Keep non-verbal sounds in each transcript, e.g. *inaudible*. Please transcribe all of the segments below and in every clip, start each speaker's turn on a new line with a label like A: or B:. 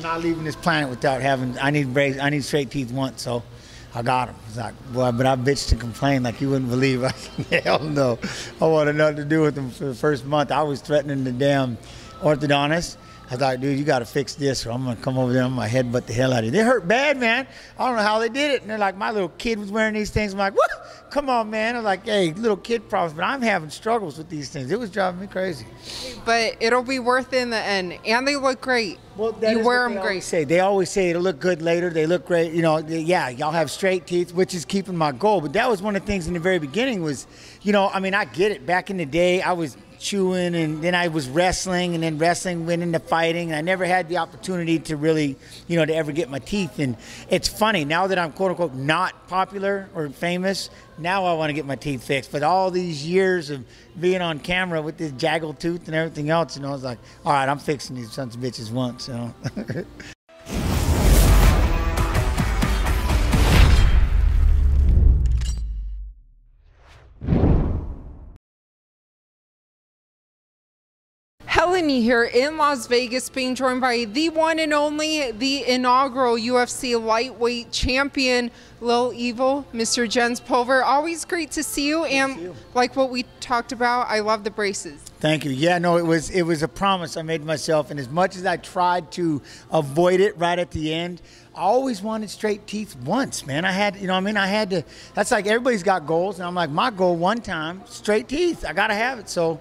A: I'm not leaving this planet without having. I need brace. I need straight teeth once, so I got them. It's like, boy, but I bitched and complained like you wouldn't believe. *laughs* I said, hell no, I wanted nothing to do with them for the first month. I was threatening the damn orthodontist. I thought, dude, you got to fix this, or I'm gonna come over there. I'm gonna headbutt the hell out of you. They hurt bad, man. I don't know how they did it. And they're like, my little kid was wearing these things. I'm like, what? Come on, man. I'm like, hey, little kid problems, but I'm having struggles with these things. It was driving me crazy.
B: But it'll be worth it in the end, and they look great.
A: Well,
B: you wear them
A: they
B: great.
A: Say they always say it'll look good later. They look great. You know, they- yeah, y'all have straight teeth, which is keeping my goal. But that was one of the things in the very beginning was, you know, I mean, I get it. Back in the day, I was chewing, and then I was wrestling, and then wrestling went into fighting. And I never had the opportunity to really, you know, to ever get my teeth. And it's funny now that I'm quote unquote not popular or famous. Now I want to get my teeth fixed. But all these years of being on camera with this jaggle tooth and everything else, you know, I was like, all right, I'm fixing these sons of bitches once. You *laughs*
B: here in Las Vegas, being joined by the one and only, the inaugural UFC lightweight champion, Lil Evil, Mr. Jens Pulver. Always great to see you, and
A: you.
B: like what we talked about, I love the braces.
A: Thank you. Yeah, no, it was it was a promise I made myself, and as much as I tried to avoid it right at the end, I always wanted straight teeth once, man. I had, you know, what I mean, I had to. That's like everybody's got goals, and I'm like, my goal one time, straight teeth. I gotta have it. So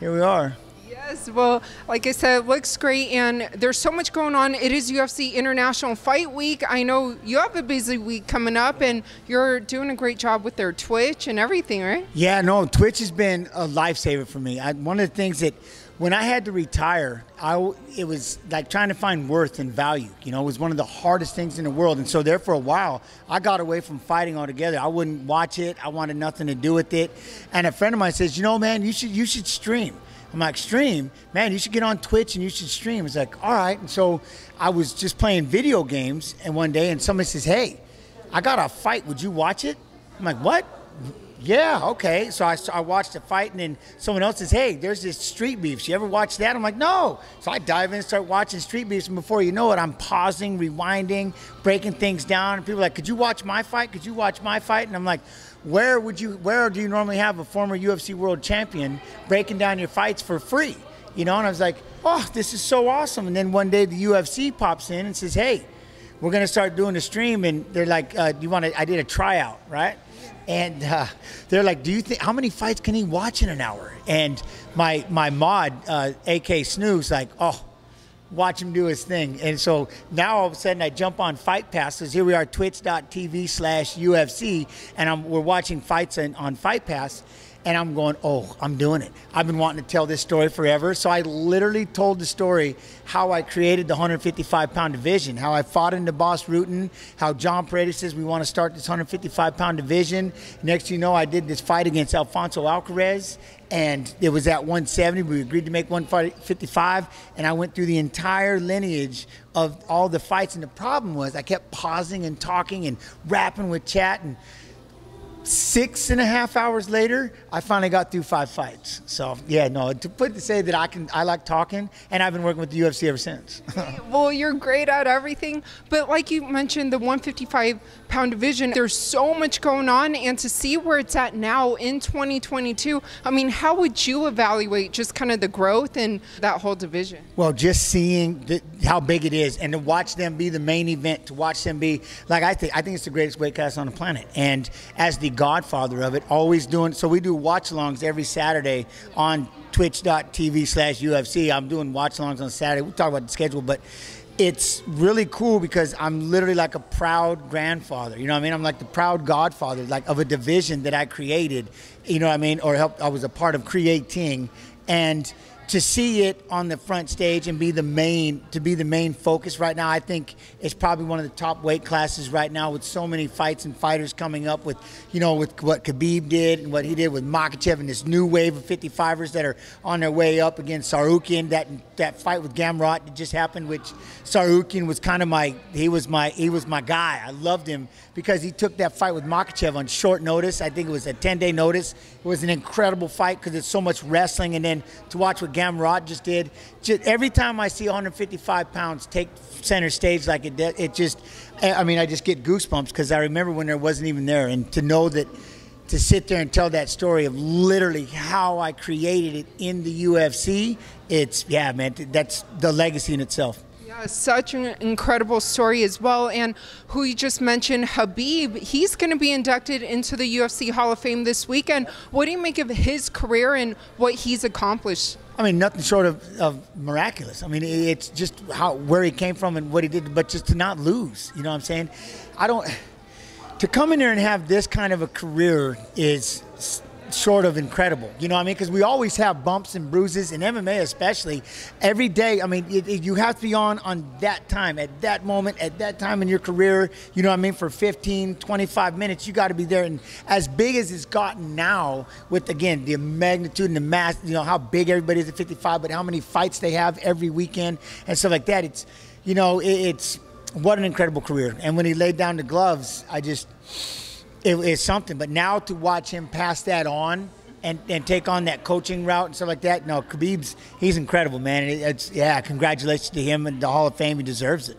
A: here we are.
B: Yes, well, like I said, looks great, and there's so much going on. It is UFC International Fight Week. I know you have a busy week coming up, and you're doing a great job with their Twitch and everything, right?
A: Yeah, no, Twitch has been a lifesaver for me. I, one of the things that when I had to retire, I it was like trying to find worth and value. You know, it was one of the hardest things in the world, and so there for a while, I got away from fighting altogether. I wouldn't watch it. I wanted nothing to do with it. And a friend of mine says, "You know, man, you should you should stream." I'm like, stream? Man, you should get on Twitch and you should stream. It's like, all right. And so I was just playing video games, and one day, and somebody says, hey, I got a fight. Would you watch it? I'm like, what? Yeah, okay. So I, I watched the fight, and then someone else says, hey, there's this Street Beefs. You ever watch that? I'm like, no. So I dive in and start watching Street Beefs, and before you know it, I'm pausing, rewinding, breaking things down. And people are like, could you watch my fight? Could you watch my fight? And I'm like, where would you, where do you normally have a former UFC world champion breaking down your fights for free? You know, and I was like, oh, this is so awesome. And then one day the UFC pops in and says, hey, we're going to start doing a stream. And they're like, uh, do you want to, I did a tryout, right? And uh, they're like, do you think, how many fights can he watch in an hour? And my, my mod, uh, AK Snooze, like, oh, watch him do his thing. And so now all of a sudden I jump on Fight Pass because here we are, twitch.tv slash UFC, and I'm, we're watching fights on, on Fight Pass. And I'm going, oh, I'm doing it. I've been wanting to tell this story forever. So I literally told the story how I created the 155 pound division, how I fought into Bas Rutten, how John Perretti says we want to start this 155 pound division. Next, you know, I did this fight against Alfonso Alcarez, and it was at 170. We agreed to make 155, and I went through the entire lineage of all the fights. And the problem was I kept pausing and talking and rapping with chat and six and a half hours later, I finally got through five fights. So yeah, no, to put to say that I can, I like talking, and I've been working with the UFC ever since. *laughs*
B: well, you're great at everything, but like you mentioned, the 155 pound division, there's so much going on, and to see where it's at now in 2022, I mean, how would you evaluate just kind of the growth in that whole division?
A: well, just seeing the, how big it is, and to watch them be the main event, to watch them be like I think, I think it's the greatest weight class on the planet, and as the godfather of it, always doing. So we do watch-alongs every Saturday on Twitch.tv slash UFC. I'm doing watch-alongs on Saturday. We'll talk about the schedule, but it's really cool because I'm literally like a proud grandfather. You know what I mean? I'm like the proud godfather, like of a division that I created. You know what I mean? Or helped. I was a part of creating, and to see it on the front stage and be the main to be the main focus right now, I think it's probably one of the top weight classes right now with so many fights and fighters coming up with, you know, with what Khabib did and what he did with Makhachev and this new wave of 55ers that are on their way up against Tsarukyan. That that fight with Gamrot that just happened, which Tsarukyan was kind of my he was my he was my guy. I loved him because he took that fight with Makhachev on short notice. I think it was a 10 day notice. It was an incredible fight because it's so much wrestling, and then to watch what what Gamrot just did. Just, every time I see 155 pounds take center stage like it did, it just, I mean, I just get goosebumps because I remember when there wasn't even there, and to know that to sit there and tell that story of literally how I created it in the UFC, it's yeah, man, that's the legacy in itself.
B: Yeah, such an incredible story as well. And who you just mentioned, Khabib, he's going to be inducted into the UFC Hall of Fame this weekend. What do you make of his career and what he's accomplished?
A: I mean, nothing short of, of miraculous. I mean, it's just how where he came from and what he did, but just to not lose. You know what I'm saying? I don't. To come in there and have this kind of a career is short of incredible. You know what I mean? Because we always have bumps and bruises in MMA, especially every day. I mean, it, it, you have to be on on that time, at that moment, at that time in your career. You know what I mean? For 15, 25 minutes, you got to be there. And as big as it's gotten now, with again the magnitude and the mass, you know how big everybody is at 55, but how many fights they have every weekend and stuff like that. It's, you know, it, it's what an incredible career. And when he laid down the gloves, I just it is something. But now to watch him pass that on and, and take on that coaching route and stuff like that, no, Khabib's he's incredible, man. It's yeah, congratulations to him and the Hall of Fame. He deserves it.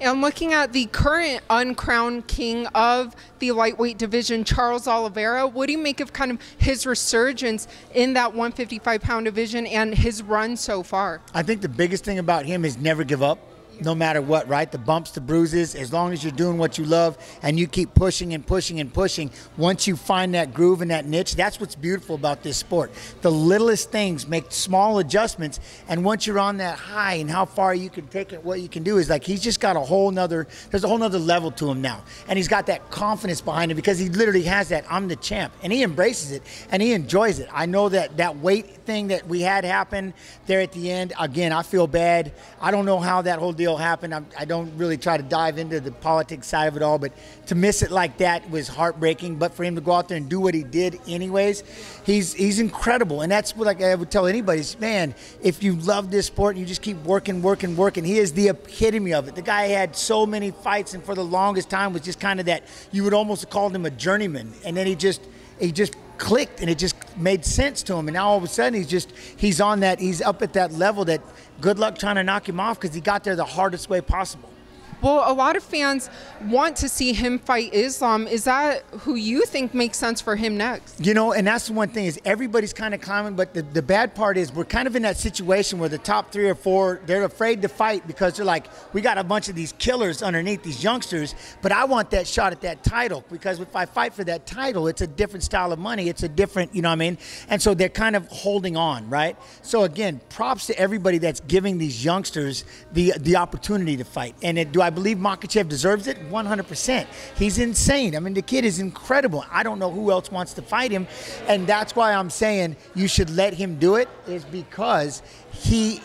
B: And looking at the current uncrowned king of the lightweight division, Charles Oliveira, what do you make of kind of his resurgence in that 155 pound division and his run so far?
A: I think the biggest thing about him is never give up no matter what, right? The bumps, the bruises, as long as you're doing what you love and you keep pushing and pushing and pushing, once you find that groove and that niche, that's what's beautiful about this sport. The littlest things make small adjustments, and once you're on that high and how far you can take it, what you can do is like he's just got a whole nother, there's a whole nother level to him now. And he's got that confidence behind him because he literally has that, I'm the champ. And he embraces it and he enjoys it. I know that that weight thing that we had happen there at the end, again, I feel bad. I don't know how that whole deal happened. I'm, I do not really try to dive into the politics side of it all, but to miss it like that was heartbreaking. But for him to go out there and do what he did, anyways, he's he's incredible. And that's what like I would tell anybody: man, if you love this sport and you just keep working, working, working, he is the epitome of it. The guy had so many fights, and for the longest time was just kind of that. You would almost called him a journeyman, and then he just he just clicked and it just made sense to him. And now all of a sudden he's just he's on that he's up at that level that good luck trying to knock him off because he got there the hardest way possible
B: well, a lot of fans want to see him fight Islam. Is that who you think makes sense for him next?
A: You know, and that's the one thing is everybody's kind of climbing, but the, the bad part is we're kind of in that situation where the top three or four they're afraid to fight because they're like, we got a bunch of these killers underneath these youngsters, but I want that shot at that title because if I fight for that title, it's a different style of money. It's a different, you know what I mean? And so they're kind of holding on, right? So again, props to everybody that's giving these youngsters the the opportunity to fight. And it, do I believe Makhachev deserves it? 100%. He's insane. I mean, the kid is incredible. I don't know who else wants to fight him. And that's why I'm saying you should let him do it, is because he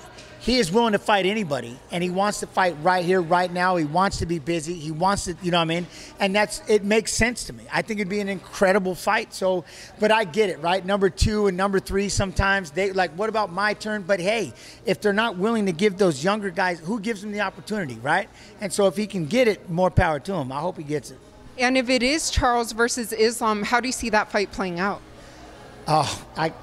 A: he is willing to fight anybody and he wants to fight right here right now. He wants to be busy. He wants to you know what i mean? And that's it makes sense to me. I think it'd be an incredible fight. So but i get it right? Number two and number three sometimes they like what about my turn? But hey if they're not willing to give those younger guys who gives them the opportunity right? And so if he can get it more power to him. I hope he gets it.
B: And if it is charles versus islam how do you see that fight playing out?
A: Oh i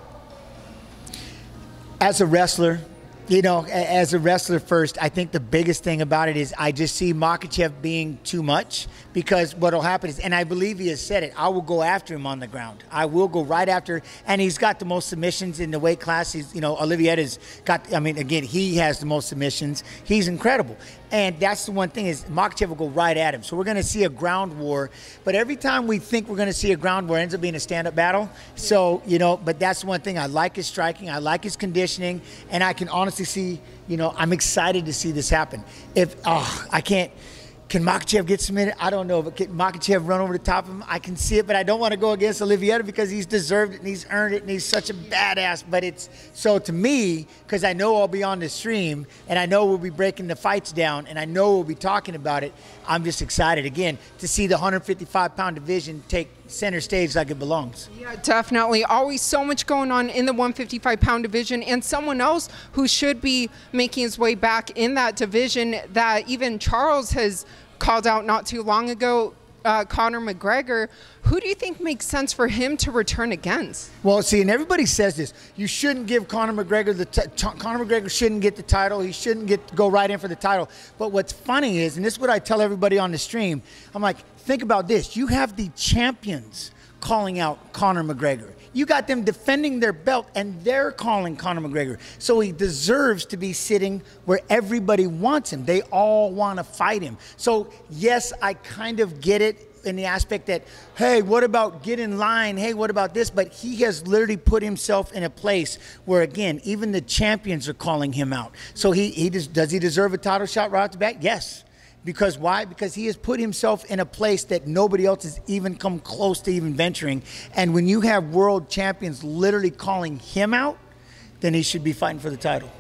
A: as a wrestler you know, as a wrestler first, I think the biggest thing about it is I just see Makhachev being too much because what will happen is, and I believe he has said it, I will go after him on the ground. I will go right after, and he's got the most submissions in the weight class. He's, you know, Oliveira's got, I mean, again, he has the most submissions. He's incredible. And that's the one thing is Makhachev will go right at him. So we're going to see a ground war. But every time we think we're going to see a ground war, ends up being a stand-up battle. So, you know, but that's one thing. I like his striking. I like his conditioning. And I can honestly see, you know, I'm excited to see this happen. If, oh, I can't – can Makhachev get submitted? I don't know, but can Makhachev run over the top of him? I can see it, but I don't want to go against Oliveira because he's deserved it and he's earned it and he's such a badass. But it's so to me, because I know I'll be on the stream and I know we'll be breaking the fights down and I know we'll be talking about it. I'm just excited again to see the 155 pound division take center stage like it belongs.
B: Yeah, definitely. Always so much going on in the 155 pound division, and someone else who should be making his way back in that division that even Charles has called out not too long ago uh, Conor McGregor. Who do you think makes sense for him to return against?
A: Well, see, and everybody says this: you shouldn't give Conor McGregor the t- Conor McGregor shouldn't get the title. He shouldn't get go right in for the title. But what's funny is, and this is what I tell everybody on the stream: I'm like, think about this. You have the champions calling out Conor McGregor. You got them defending their belt and they're calling Conor McGregor. So he deserves to be sitting where everybody wants him. They all want to fight him. So, yes, I kind of get it in the aspect that, hey, what about get in line? Hey, what about this? But he has literally put himself in a place where, again, even the champions are calling him out. So he, he does, does he deserve a title shot right off the bat? Yes. Because why? Because he has put himself in a place that nobody else has even come close to even venturing. And when you have world champions literally calling him out, then he should be fighting for the title.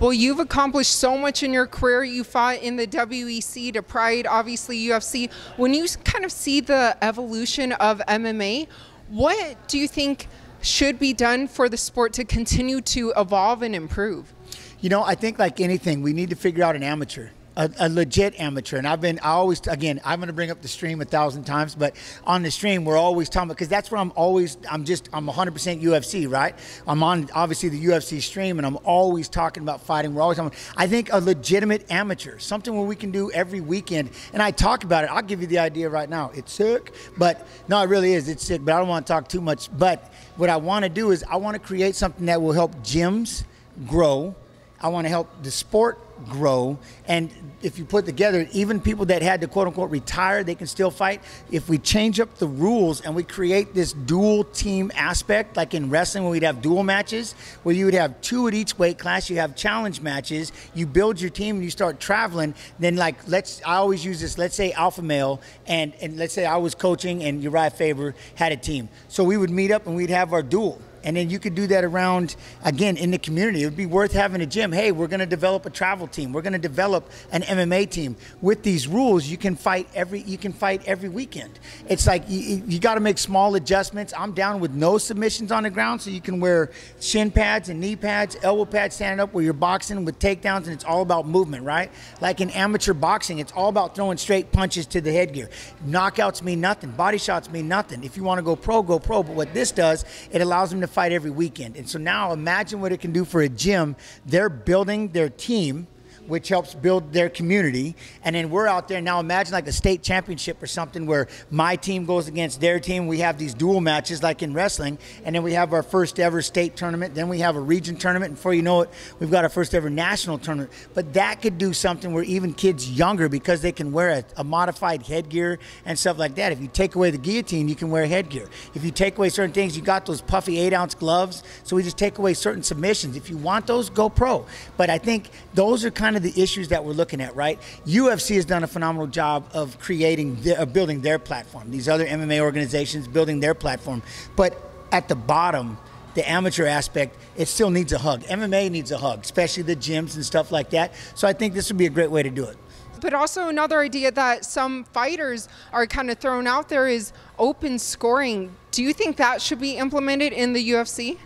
B: Well, you've accomplished so much in your career. You fought in the WEC to Pride, obviously UFC. When you kind of see the evolution of MMA, what do you think should be done for the sport to continue to evolve and improve?
A: You know, I think like anything, we need to figure out an amateur a, a, legit amateur. And I've been, I always, again, I'm going to bring up the stream a thousand times, but on the stream, we're always talking because that's where I'm always, I'm just, I'm 100% UFC, right? I'm on, obviously, the UFC stream, and I'm always talking about fighting. We're always talking, I think a legitimate amateur, something where we can do every weekend. And I talk about it. I'll give you the idea right now. It's sick, but no, it really is. It's sick, but I don't want to talk too much. But what I want to do is I want to create something that will help gyms grow. I want to help the sport grow. And if you put together, even people that had to quote unquote retire, they can still fight. If we change up the rules and we create this dual team aspect, like in wrestling, where we'd have dual matches, where you would have two at each weight class, you have challenge matches, you build your team and you start traveling, then like let's I always use this, let's say alpha male and, and let's say I was coaching and Urijah Faber had a team. So we would meet up and we'd have our duel and then you could do that around again in the community. It would be worth having a gym. Hey, we're going to develop a travel team. We're going to develop an MMA team. With these rules, you can fight every you can fight every weekend. It's like you, you got to make small adjustments. I'm down with no submissions on the ground, so you can wear shin pads and knee pads, elbow pads, standing up where you're boxing with takedowns, and it's all about movement, right? Like in amateur boxing, it's all about throwing straight punches to the headgear. Knockouts mean nothing. Body shots mean nothing. If you want to go pro, go pro. But what this does, it allows them to fight every weekend. And so now imagine what it can do for a gym. They're building their team which helps build their community. And then we're out there now. Imagine like a state championship or something where my team goes against their team. We have these dual matches like in wrestling, and then we have our first ever state tournament. Then we have a region tournament, and before you know it, we've got our first ever national tournament. But that could do something where even kids younger, because they can wear a, a modified headgear and stuff like that. If you take away the guillotine, you can wear headgear. If you take away certain things, you got those puffy eight ounce gloves. So we just take away certain submissions. If you want those, go pro. But I think those are kind kind of the issues that we're looking at, right? UFC has done a phenomenal job of creating, their, of building their platform. These other MMA organizations building their platform, but at the bottom, the amateur aspect, it still needs a hug. MMA needs a hug, especially the gyms and stuff like that. So I think this would be a great way to do it.
B: But also another idea that some fighters are kind of thrown out there is open scoring. Do you think that should be implemented in the UFC?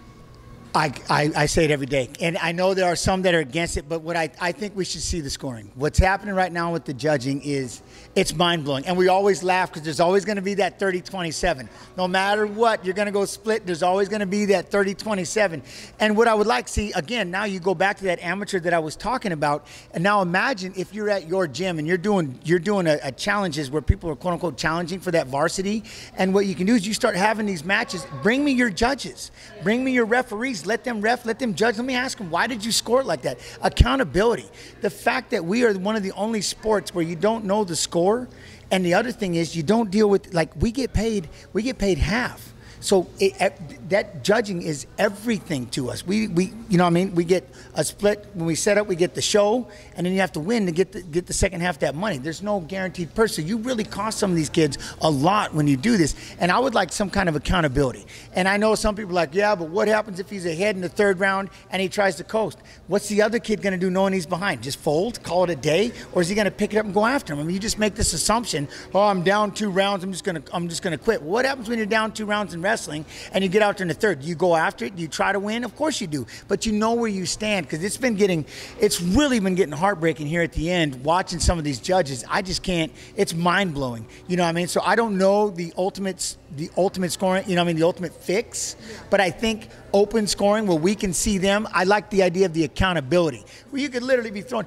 A: I, I, I, say it every day. And I know there are some that are against it, but what I, I think we should see the scoring. What's happening right now with the judging is it's mind blowing. And we always laugh because there's always going to be that 30 27. No matter what, you're going to go split. There's always going to be that 30 27. And what I would like to see, again, now you go back to that amateur that I was talking about. And now imagine if you're at your gym and you're doing you're doing a, a challenges where people are quote unquote challenging for that varsity. And what you can do is you start having these matches. Bring me your judges, bring me your referees let them ref, let them judge. Let me ask them, why did you score like that? Accountability. The fact that we are one of the only sports where you don't know the score, and the other thing is you don't deal with like we get paid, we get paid half. So it, that judging is everything to us. We, we, you know, what I mean, we get a split when we set up. We get the show, and then you have to win to get the, get the second half of that money. There's no guaranteed purse. You really cost some of these kids a lot when you do this. And I would like some kind of accountability. And I know some people are like, yeah, but what happens if he's ahead in the third round and he tries to coast? What's the other kid going to do knowing he's behind? Just fold, call it a day, or is he going to pick it up and go after him? I mean, you just make this assumption. Oh, I'm down two rounds. I'm just going to I'm just going to quit. What happens when you're down two rounds in wrestling? Wrestling, and you get out there in the third. You go after it? You try to win? Of course you do. But you know where you stand because it's been getting, it's really been getting heartbreaking here at the end watching some of these judges. I just can't, it's mind blowing. You know what I mean? So I don't know the ultimate, the ultimate scoring, you know what I mean, the ultimate fix, but I think open scoring where we can see them, I like the idea of the accountability where you could literally be throwing,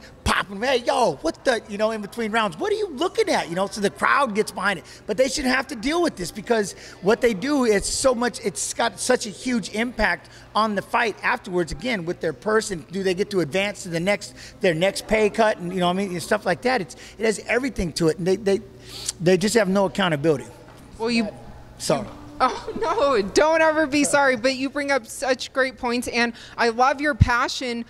A: popping, hey, yo, what the, you know, in between rounds, what are you looking at? You know, so the crowd gets behind it. But they should have to deal with this because what they do is so much, it's got such a huge impact on the fight afterwards. Again, with their person, do they get to advance to the next, their next pay cut and, you know, I mean, and stuff like that. It's, it has everything to it. And they, they, they just have no accountability.
B: Well, you.
A: So. *laughs*
B: Oh no, don't ever be sorry, but you bring up such great points and I love your passion.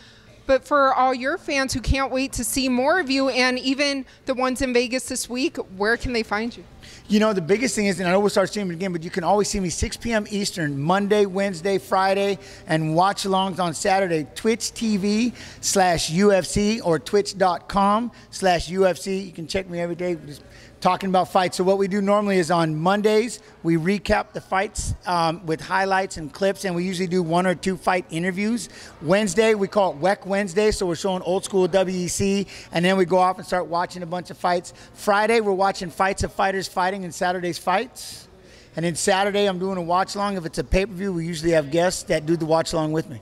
B: But for all your fans who can't wait to see more of you and even the ones in Vegas this week, where can they find you?
A: You know, the biggest thing is, and I know we'll start streaming again, but you can always see me 6 p.m. Eastern, Monday, Wednesday, Friday, and watch alongs on Saturday. Twitch TV slash UFC or twitch.com slash UFC. You can check me every day. Just talking about fights. So what we do normally is on Mondays we recap the fights um, with highlights and clips, and we usually do one or two fight interviews. Wednesday we call it WEC Wednesday, so we're showing old school WEC, and then we go off and start watching a bunch of fights. Friday we're watching fights of fighters fighting, and Saturday's fights. And then Saturday I'm doing a watch along. If it's a pay per view, we usually have guests that do the watch along with me.